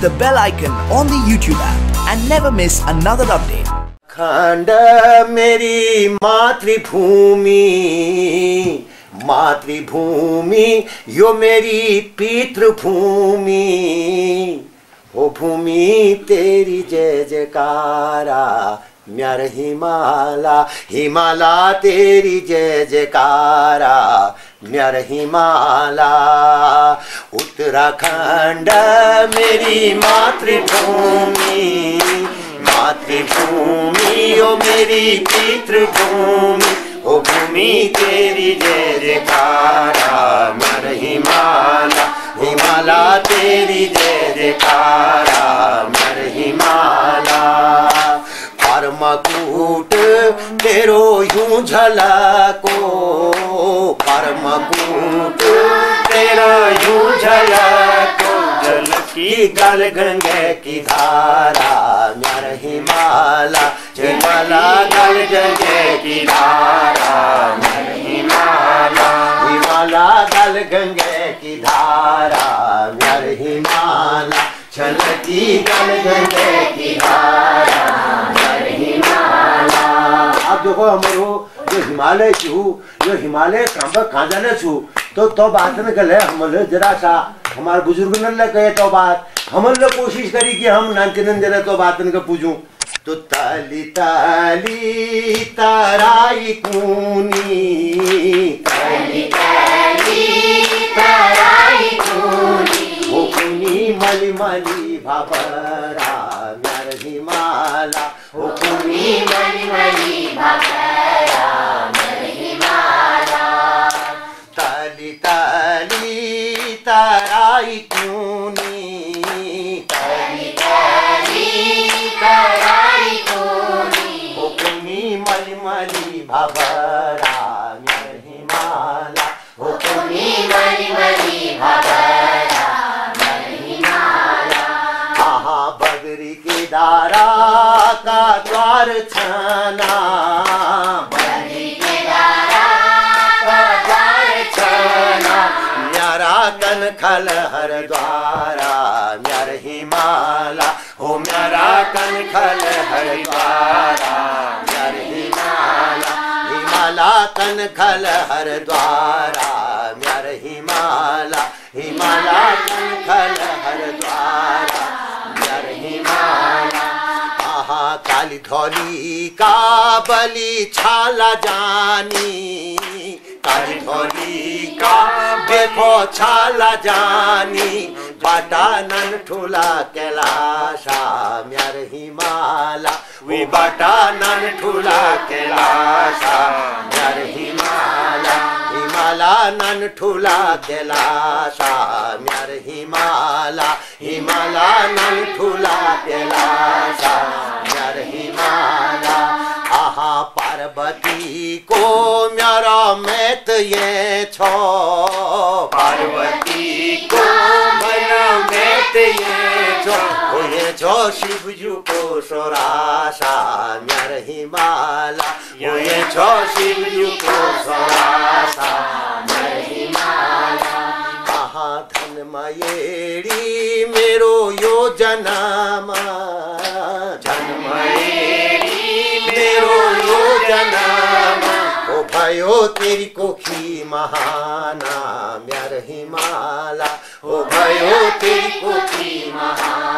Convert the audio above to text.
the bell icon on the YouTube app and never miss another update. खंड मेरी मातृभूमि मातृभूमि यो मेरी पितृभूमि ओ भूमि तेरी जय जयकारा म्यार हिमाला हिमाला तेरी जय जयकारा म्यार हिमाला उत्तराखंड मेरी मातृभूमि मातृभूमि, ओ मेरी पितृभूमि, ओ भूमि तेरी जय जयकारा मर हिमाला हिमाला तेरी जय जयकारा मर हिमाला परमकूट तेरो यूँ झलको गल गंगे की धारा, म्यार हिमाला हिमाला गल गंगे की धारा, म्यार हिमाला हिमाला गल गंगे की धारा, म्यार हिमाला, छलकी गल गंगे की धारा, म्यार हिमाला। अब देखो हमारो जो हिमालय छु जो हिमालय कहाँ कांजाने छु तो तो बात न गले हमले जरा सा हमारे बुज़ुर्ग ने कहे तो बात। हम लोग कोशिश करी कि हम नंचन जरा तो बात न पूछूँ तो ताली ताली ताराई कूनी। ताली ताली ताराई कूनी। ओ कूनी मली मली भाबरा म्यार हिमाला ओ कूनी मली मली ताली दारा का द्वार छाना। कन खल हर द्वारा, म्यार हिमाला। हो म्यारा कन खल हर द्वारा, म्यार हिमाला। हिमाला कन खल हर द्वारा, म्यार हिमाला। हिमाला कन खल हर द्वारा, म्यार हिमाला। आहा काली धौली का बलि छाला जानी। काली धौली का देखो छाला जानी बाटा नन ठुला कैलाशा, म्यार हिमाला। वे बाटा नन ठुला कैलाशा, म्यार हिमाला। हिमाला नन ठुला कैलाशा, म्यार हिमाला। हिमाला नन ठुला कैलाशा, म्यार हिमाला। पार्वती को म्यारा मैत ये छो। पार्वती को मना मैत ये छो। ओ ये छो शिवजू को सोराशा म्यार हिमाला। ओ ये छो शिवजू को सोराशा म्यार हिमाला। कहाँ धन मयेड़ी मेरो यो जनमा? भयो तेरी कोखी महाना म्यार हिमाला। ओ भयो तेरी कोखी महाना